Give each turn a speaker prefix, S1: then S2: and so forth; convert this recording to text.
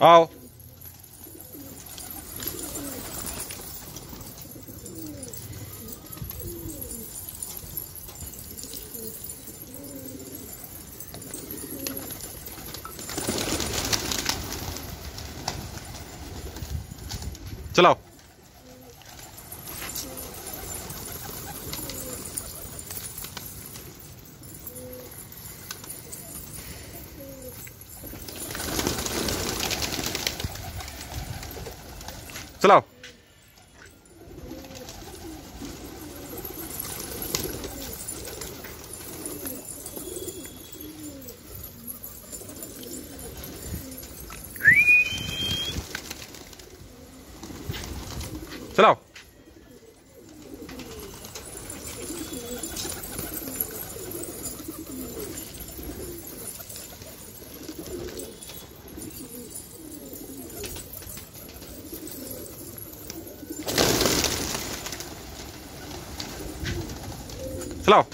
S1: आओ चलाओ चलाओ चलाओ Hello.